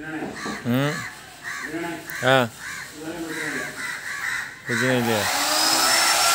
嗯，嗯 ആ 充意见。